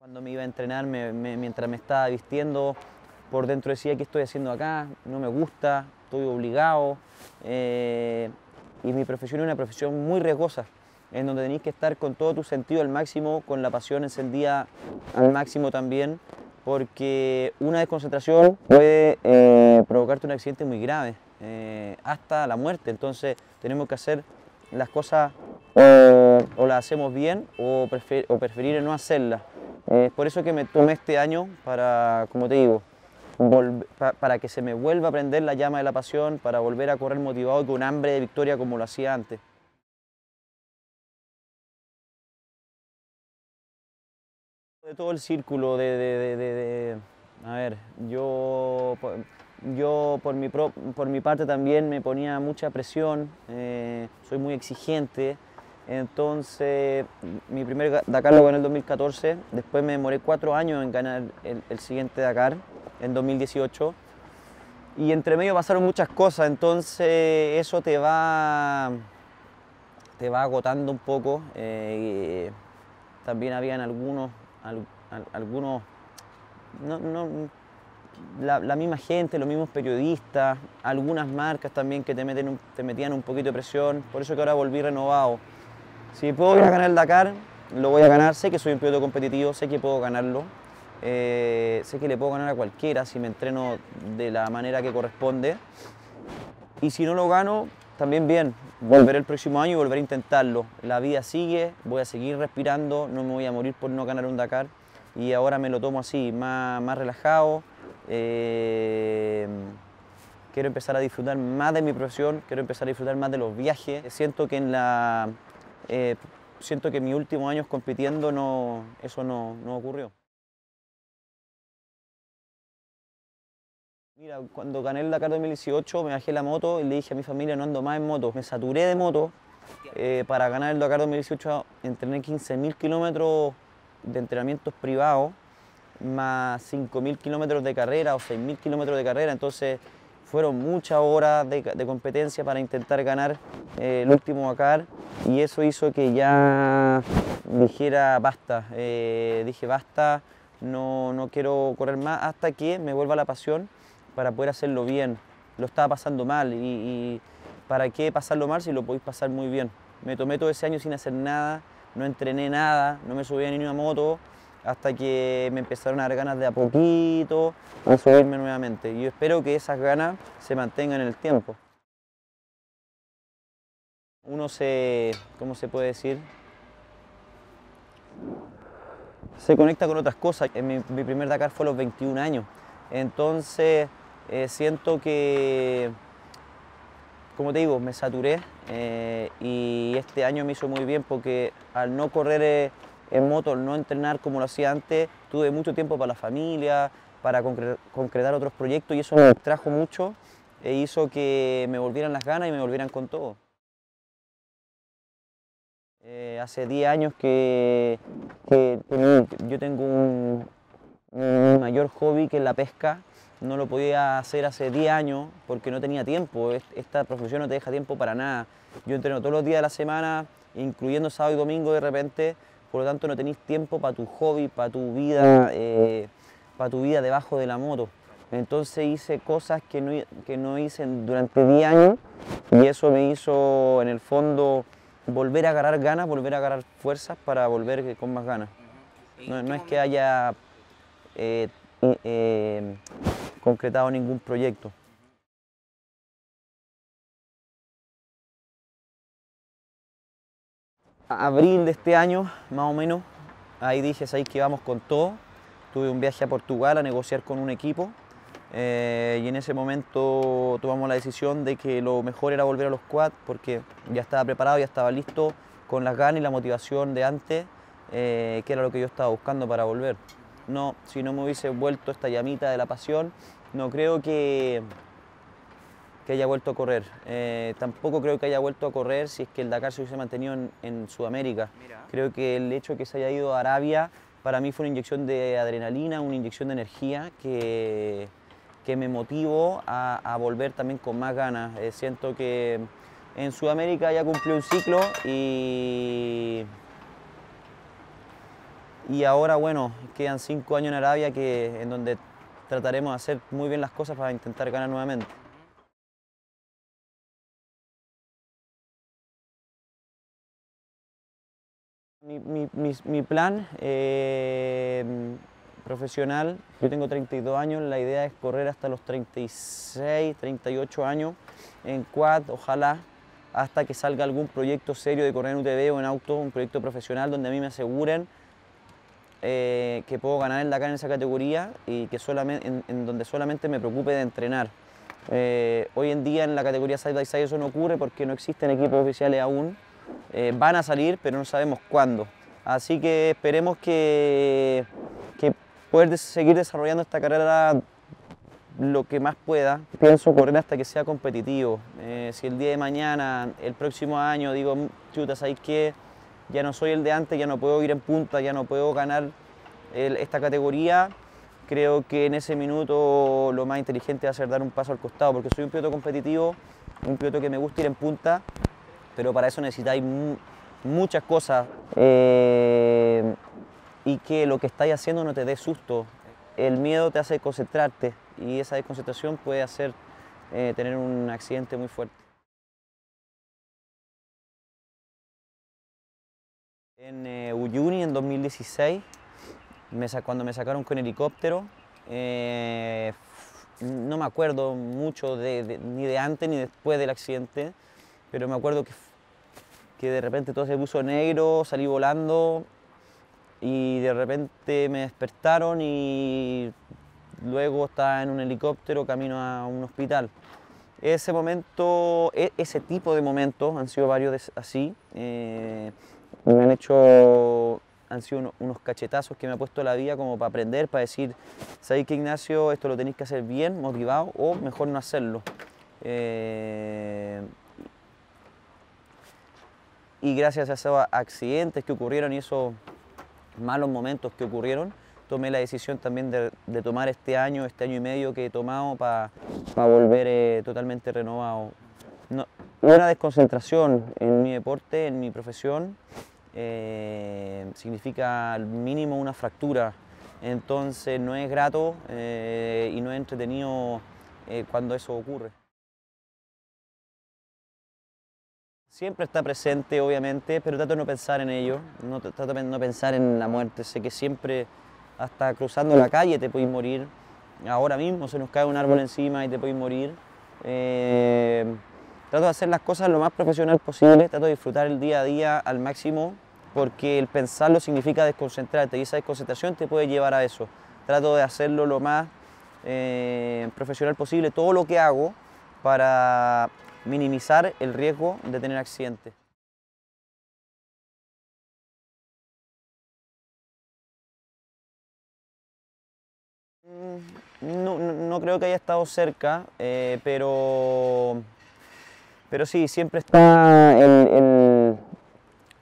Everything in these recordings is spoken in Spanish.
Cuando me iba a entrenar, mientras me estaba vistiendo, por dentro decía, ¿qué estoy haciendo acá? No me gusta, estoy obligado. Eh, y mi profesión es una profesión muy riesgosa, en donde tenéis que estar con todo tu sentido al máximo, con la pasión encendida al máximo también, porque una desconcentración puede eh, provocarte un accidente muy grave, eh, hasta la muerte. Entonces tenemos que hacer las cosas o las hacemos bien o, o preferir no hacerlas. Es por eso que me tomé este año para, como te digo, para que se me vuelva a prender la llama de la pasión, para volver a correr motivado y con hambre de victoria como lo hacía antes. De todo el círculo de, a ver, yo, yo por, mi por mi parte también me ponía mucha presión, eh, soy muy exigente, entonces, mi primer Dakar lo gané en el 2014, después me demoré cuatro años en ganar el, siguiente Dakar, en 2018. Y entre medio pasaron muchas cosas, entonces eso te va, te va agotando un poco. Eh, también habían algunos, algunos la, misma gente, los mismos periodistas, algunas marcas también que te, meten te metían un poquito de presión, por eso que ahora volví renovado. Si puedo ganar el Dakar, lo voy a ganar. Sé que soy un piloto competitivo, sé que puedo ganarlo. Eh, sé que le puedo ganar a cualquiera si me entreno de la manera que corresponde. Y si no lo gano, también bien. Volveré el próximo año y volveré a intentarlo. La vida sigue, voy a seguir respirando, no me voy a morir por no ganar un Dakar. Y ahora me lo tomo así, más, más relajado. Eh, quiero empezar a disfrutar más de mi profesión, quiero empezar a disfrutar más de los viajes. Siento que en la, eh, siento que mis últimos años compitiendo no, eso no, no ocurrió. Mira, cuando gané el Dakar 2018 me bajé la moto y le dije a mi familia no ando más en moto. Me saturé de moto. Eh, para ganar el Dakar 2018 entrené 15.000 kilómetros de entrenamientos privados, más 5.000 kilómetros de carrera o 6.000 kilómetros de carrera. Entonces fueron muchas horas de, competencia para intentar ganar eh, el último Dakar y eso hizo que ya dijera basta, eh, dije basta, no, no, quiero correr más hasta que me vuelva la pasión para poder hacerlo bien. Lo estaba pasando mal y, ¿para qué pasarlo mal si lo podéis pasar muy bien? Me tomé todo ese año sin hacer nada, no entrené nada, no me subí a ni una moto, hasta que me empezaron a dar ganas de a poquito a subirme nuevamente. Yo espero que esas ganas se mantengan en el tiempo. Uno se, ¿cómo se puede decir? Se conecta con otras cosas. Mi, primer Dakar fue a los 21 años. Entonces eh, siento que, como te digo, me saturé eh, y este año me hizo muy bien porque al no correr... Eh, en moto, no entrenar como lo hacía antes, tuve mucho tiempo para la familia, para concretar otros proyectos y eso me trajo mucho e hizo que me volvieran las ganas y me volvieran con todo. Eh, hace 10 años que, yo tengo un, mayor hobby que es la pesca. No lo podía hacer hace 10 años porque no tenía tiempo. Esta profesión no te deja tiempo para nada. Yo entreno todos los días de la semana, incluyendo sábado y domingo de repente, por lo tanto no tenéis tiempo para tu hobby, para tu vida, eh, para tu vida debajo de la moto. Entonces hice cosas que no, que no hice durante 10 años y eso me hizo en el fondo volver a agarrar ganas, volver a agarrar fuerzas para volver con más ganas. No, es que haya eh, eh, concretado ningún proyecto. Abril de este año, más o menos, ahí dije, ahí que vamos con todo. Tuve un viaje a Portugal a negociar con un equipo eh, y en ese momento tomamos la decisión de que lo mejor era volver a los quads porque ya estaba preparado, ya estaba listo con las ganas y la motivación de antes, eh, que era lo que yo estaba buscando para volver. No, si no me hubiese vuelto esta llamita de la pasión, no creo que, que haya vuelto a correr. Eh, tampoco creo que haya vuelto a correr si es que el Dakar se hubiese mantenido en, Sudamérica. Creo que el hecho de que se haya ido a Arabia para mí fue una inyección de adrenalina, una inyección de energía que, que me motivó a, volver también con más ganas. Eh, siento que en Sudamérica ya cumplió un ciclo y, Y ahora, bueno, quedan cinco años en Arabia que, en donde trataremos de hacer muy bien las cosas para intentar ganar nuevamente. Mi, plan eh, profesional, yo tengo 32 años, la idea es correr hasta los 36, 38 años en quad, ojalá, hasta que salga algún proyecto serio de correr en UTV o en auto, un proyecto profesional donde a mí me aseguren eh, que puedo ganar en la cara en esa categoría y que solamente, en, donde solamente me preocupe de entrenar. Eh, hoy en día en la categoría side by side eso no ocurre porque no existen equipos oficiales aún, eh, van a salir, pero no sabemos cuándo. Así que esperemos que, que seguir desarrollando esta carrera lo que más pueda. Pienso correr hasta que sea competitivo. Eh, si el día de mañana, el próximo año, digo, chuta, ¿sabes qué? Ya no soy el de antes, ya no puedo ir en punta, ya no puedo ganar esta categoría. Creo que en ese minuto lo más inteligente va a ser dar un paso al costado, porque soy un piloto competitivo, un piloto que me gusta ir en punta, pero para eso necesitáis muchas cosas eh, y que lo que estáis haciendo no te dé susto. El miedo te hace concentrarte y esa desconcentración puede hacer eh, tener un accidente muy fuerte. En eh, Uyuni en 2016, cuando me sacaron con helicóptero, no me acuerdo mucho ni de antes ni después del accidente, pero me acuerdo que que de repente todo se puso negro, salí volando y de repente me despertaron y luego estaba en un helicóptero camino a un hospital. Ese momento, e, ese tipo de momentos, han sido varios así, eh, me han hecho, han sido unos cachetazos que me ha puesto la vida como para aprender, para decir, ¿sabéis que Ignacio esto lo tenéis que hacer bien, motivado o mejor no hacerlo? Eh, y gracias a esos accidentes que ocurrieron y esos malos momentos que ocurrieron, tomé la decisión también de, tomar este año, este año y medio que he tomado para volver eh, totalmente renovado. una desconcentración en mi deporte, en mi profesión, eh, significa al mínimo una fractura. Entonces no es grato eh, y no es entretenido cuando eso ocurre. Siempre está presente, obviamente, pero trato de no pensar en ello, no, trato de no pensar en la muerte. Sé que siempre, hasta cruzando la calle, te puedes morir. Ahora mismo se nos cae un árbol encima y te puedes morir. Eh, trato de hacer las cosas lo más profesional posible, trato de disfrutar el día a día al máximo, porque el pensarlo significa desconcentrarte y esa desconcentración te puede llevar a eso. Trato de hacerlo lo más eh, profesional posible, todo lo que hago para minimizar el riesgo de tener accidentes. Mm, no, creo que haya estado cerca, eh, pero, pero sí, siempre está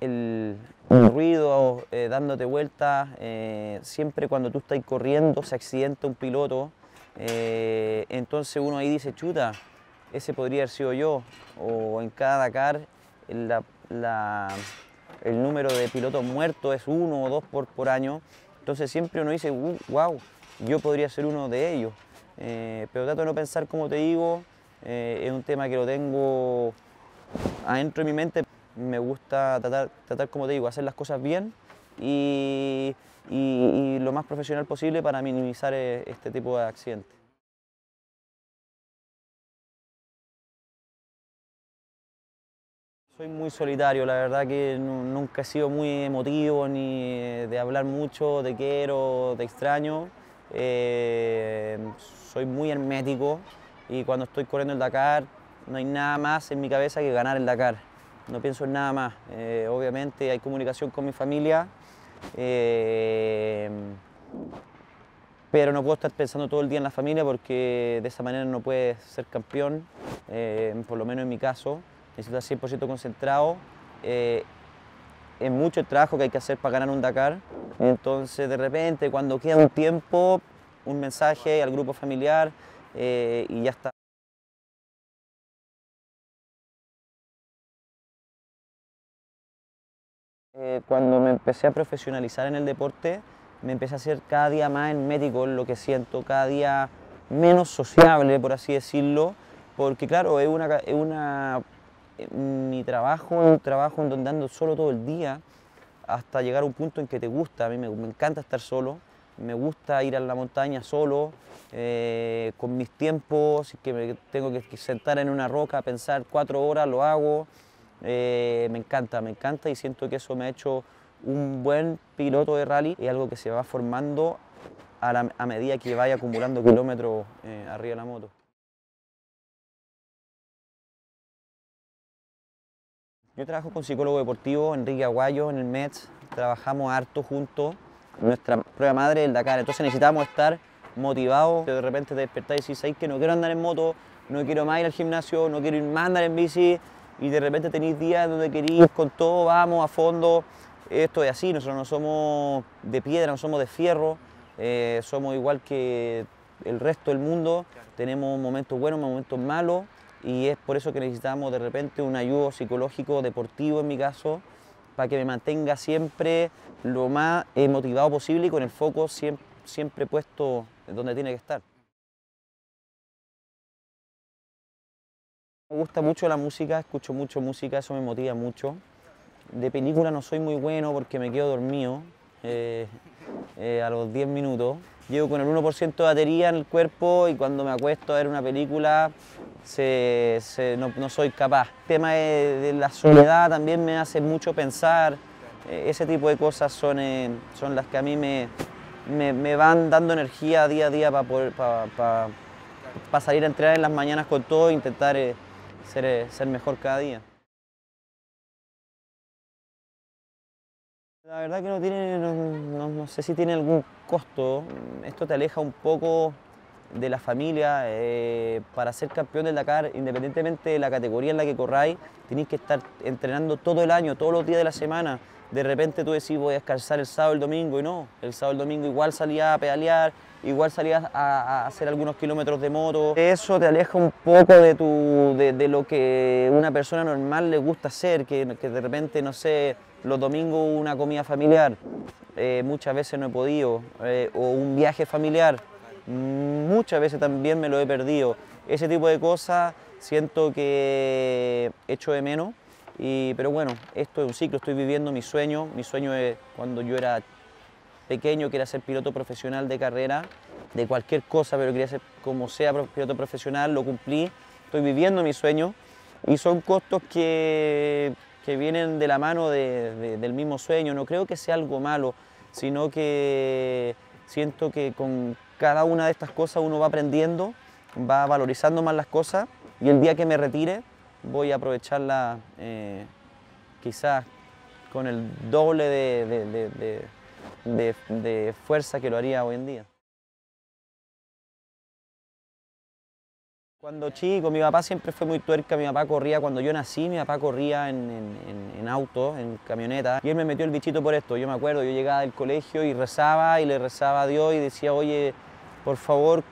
el, ruido eh, dándote vueltas. Eh, siempre cuando tú estás corriendo se accidenta un piloto, entonces uno ahí dice, chuta, ese podría haber sido yo, o en cada Dakar el número de pilotos muertos es uno o dos por, año, entonces siempre uno dice, wow, uh, yo podría ser uno de ellos, eh, pero trato de no pensar como te digo, eh, es un tema que lo tengo adentro de mi mente, me gusta tratar, tratar como te digo, hacer las cosas bien y lo más profesional posible para minimizar eh, este tipo de accidentes. Soy muy solitario, la verdad que nunca he sido muy emotivo ni de hablar mucho, de quiero, de extraño. Eh, soy muy hermético y cuando estoy corriendo el Dakar no hay nada más en mi cabeza que ganar el Dakar. No pienso en nada más. Eh, obviamente hay comunicación con mi familia, eh, pero no puedo estar pensando todo el día en la familia porque de esa manera no puedes ser campeón, por lo menos en mi caso necesito estar 100% concentrado. Eh, es mucho el trabajo que hay que hacer para ganar un Dakar. Entonces, de repente, cuando queda un tiempo, un mensaje al grupo familiar eh, y ya está. Eh, cuando me empecé a profesionalizar en el deporte, me empecé a hacer cada día más en lo que siento, cada día menos sociable, por así decirlo, porque claro, es una, es una mi trabajo un trabajo en donde ando solo todo el día hasta llegar a un punto en que te gusta, a mí me, encanta estar solo, me gusta ir a la montaña solo, eh, con mis tiempos, que me tengo que sentar en una roca, pensar cuatro horas, lo hago, eh, me encanta, me encanta y siento que eso me ha hecho un buen piloto de rally y algo que se va formando a, medida que vaya acumulando kilómetros eh, arriba de la moto. Yo trabajo con psicólogo deportivo, Enrique Aguayo, en el METS. Trabajamos harto juntos. Nuestra prueba madre es el Dakar, entonces necesitamos estar motivados. De repente te despertás y decís, ¿sabes que no quiero andar en moto? No quiero más ir al gimnasio, no quiero ir más andar en bici. Y de repente tenéis días donde queréis con todo, vamos a fondo. Esto es así, nosotros no somos de piedra, no somos de fierro. Eh, somos igual que el resto del mundo. Tenemos momentos buenos, momentos malos y es por eso que necesitamos de repente un ayudo psicológico deportivo en mi caso, para que me mantenga siempre lo más eh, motivado posible y con el foco siempre, siempre puesto donde tiene que estar. Me gusta mucho la música, escucho mucho música, eso me motiva mucho. De película no soy muy bueno porque me quedo dormido eh, eh, a los 10 minutos. Llego con el 1% de batería en el cuerpo y cuando me acuesto a ver una película no, soy capaz. El tema de, la soledad también me hace mucho pensar. Eh, ese tipo de cosas son, eh, son las que a mí me, me, van dando energía día a día para poder para, salir a entrenar en las mañanas con todo e intentar eh, ser, ser mejor cada día. La verdad que no tiene, no, sé si tiene algún costo. Esto te aleja un poco de la familia. Eh, para ser campeón del Dakar, independientemente de la categoría en la que corráis, tenéis que estar entrenando todo el año, todos los días de la semana. De repente tú decís voy a descansar el sábado el domingo y no, el sábado el domingo igual salías a pedalear, igual salías a, hacer algunos kilómetros de moto. Eso te aleja un poco de, tu, de, lo que una persona normal le gusta hacer, que, que de repente, no sé, los domingos una comida familiar, eh, muchas veces no he podido, eh, o un viaje familiar, muchas veces también me lo he perdido. Ese tipo de cosas siento que echo de menos, y, pero bueno, esto es un ciclo, estoy viviendo mi sueño, mi sueño es cuando yo era pequeño, quería ser piloto profesional de carrera, de cualquier cosa, pero quería ser como sea piloto profesional, lo cumplí, estoy viviendo mi sueño y son costos que que vienen de la mano del mismo sueño. No creo que sea algo malo, sino que siento que con cada una de estas cosas uno va aprendiendo, va valorizando más las cosas y el día que me retire voy a aprovecharla eh, quizás con el doble de fuerza que lo haría hoy en día. Cuando chico, mi papá siempre fue muy tuerca, mi papá corría, cuando yo nací, mi papá corría en, auto, en camioneta, y él me metió el bichito por esto. Yo me acuerdo, yo llegaba del colegio y rezaba, y le rezaba a Dios y decía, oye, por favor,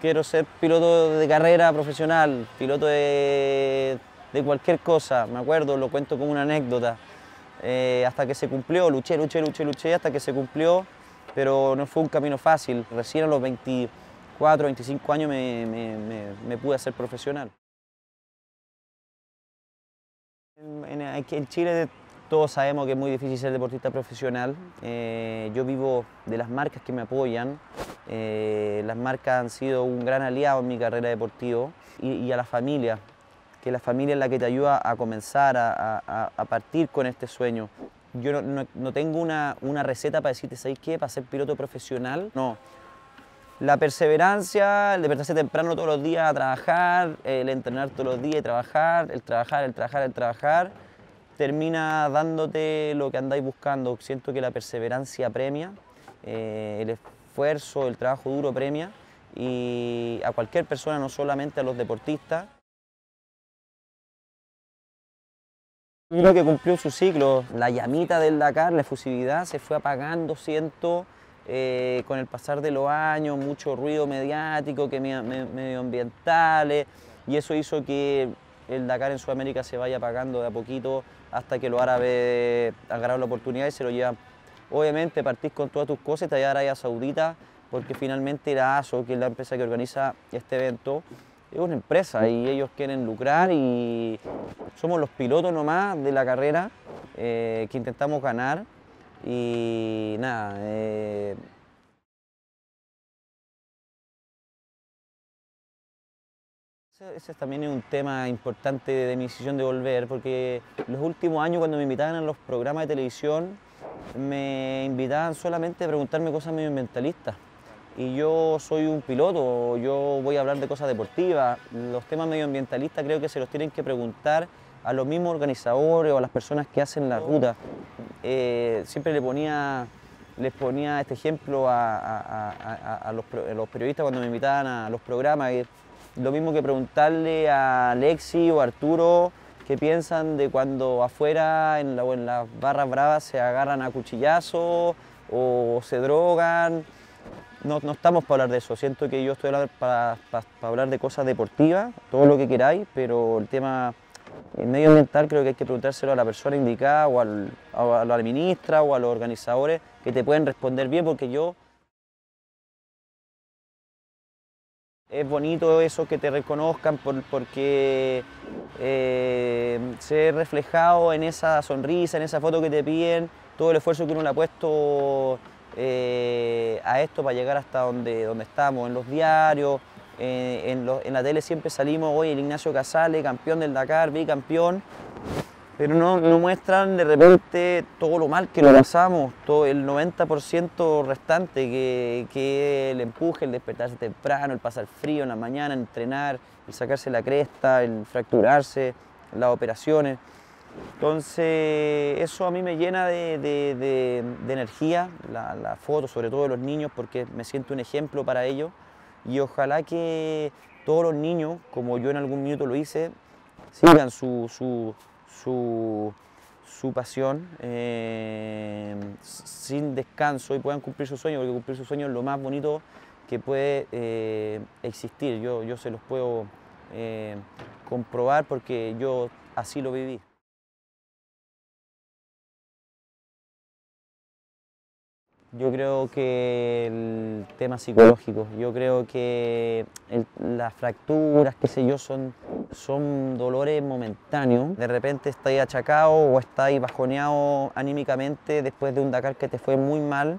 quiero ser piloto de carrera profesional, piloto de, cualquier cosa. Me acuerdo, lo cuento como una anécdota. Eh, hasta que se cumplió, luché, luché, luché, luché, hasta que se cumplió, pero no fue un camino fácil. Recién a los 20 24, 25 años me, pude hacer profesional. En, en, Chile todos sabemos que es muy difícil ser deportista profesional. Eh, yo vivo de las marcas que me apoyan. Eh, las marcas han sido un gran aliado en mi carrera deportiva y, a la familia, que la familia es la que te ayuda a comenzar, a, partir con este sueño. Yo no, tengo una, una, receta para decirte, ¿sabes qué? Para ser piloto profesional, no la perseverancia, el despertarse temprano todos los días a trabajar, el entrenar todos los días y trabajar, el trabajar, el trabajar, el trabajar, termina dándote lo que andáis buscando. Siento que la perseverancia premia, eh, el esfuerzo, el trabajo duro premia y a cualquier persona, no solamente a los deportistas. Que cumplió su ciclo, la llamita del Dakar, la efusividad se fue apagando, siento, eh, con el pasar de los años, mucho ruido mediático, que medioambientales, y eso hizo que el Dakar en Sudamérica se vaya pagando de a poquito hasta que los árabes agarraron la oportunidad y se lo llevan. Obviamente partís con todas tus cosas y te vas a Arabia Saudita porque finalmente era ASO, que es la empresa que organiza este evento, es una empresa y ellos quieren lucrar y somos los pilotos nomás de la carrera eh, que intentamos ganar y nada. Eh, ese también es un tema importante de mi decisión de volver, porque los últimos años cuando me invitaban a los programas de televisión, me invitaban solamente a preguntarme cosas medioambientalistas. Y yo soy un piloto, yo voy a hablar de cosas deportivas. Los temas medioambientalistas creo que se los tienen que preguntar a los mismos organizadores o a las personas que hacen la ruta. Eh, siempre le ponía, les ponía este ejemplo a, los, periodistas cuando me invitaban a los programas. Lo mismo que preguntarle a Alexi o Arturo qué piensan de cuando afuera en, en las barras bravas se agarran a cuchillazos o se drogan. No, no, estamos para hablar de eso, siento que yo estoy para hablar de cosas deportivas, todo lo que queráis, pero el tema el medioambiental creo que hay que preguntárselo a la persona indicada o, al, a la ministra o a los organizadores que te pueden responder bien porque yo... Es bonito eso que te reconozcan porque eh, se reflejado en esa sonrisa, en esa foto que te piden, todo el esfuerzo que uno le ha puesto eh, a esto para llegar hasta donde, donde estamos, en los diarios, eh, en, la tele siempre salimos, hoy el Ignacio Casale, campeón del Dakar, bicampeón, pero no, no, muestran de repente todo lo mal que lo pasamos, todo el 90% restante, que, que el empuje, el despertarse temprano, el pasar frío en la mañana, entrenar, el sacarse la cresta, el fracturarse, las operaciones. Entonces, eso a mí me llena de, energía, la, la, foto, sobre todo de los niños, porque me siento un ejemplo para ellos y ojalá que todos los niños, como yo en algún minuto lo hice, sigan su, su, pasión eh, sin descanso y puedan cumplir sus sueños, porque cumplir sus sueños es lo más bonito que puede eh, existir. Yo, yo se los puedo eh, comprobar porque yo así lo viví. Yo creo que el tema psicológico, yo creo que las fracturas, qué sé yo, son, son dolores momentáneos. De repente estáis achacado o estáis bajoneado anímicamente después de un Dakar que te fue muy mal.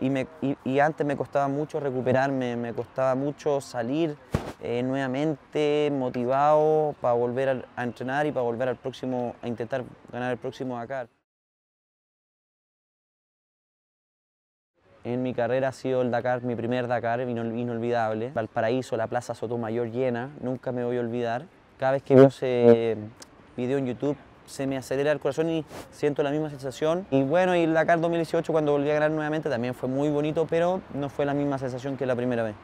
Y, me, y, antes me costaba mucho recuperarme, me costaba mucho salir eh, nuevamente motivado para volver a, a entrenar y para volver al próximo, a intentar ganar el próximo Dakar. En mi carrera ha sido el Dakar, mi primer Dakar, inolvidable. Valparaíso, la Plaza Sotomayor llena, nunca me voy a olvidar. Cada vez que veo ese video en YouTube se me acelera el corazón y siento la misma sensación. Y bueno, y el Dakar 2018 cuando volví a ganar nuevamente también fue muy bonito, pero no fue la misma sensación que la primera vez.